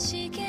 し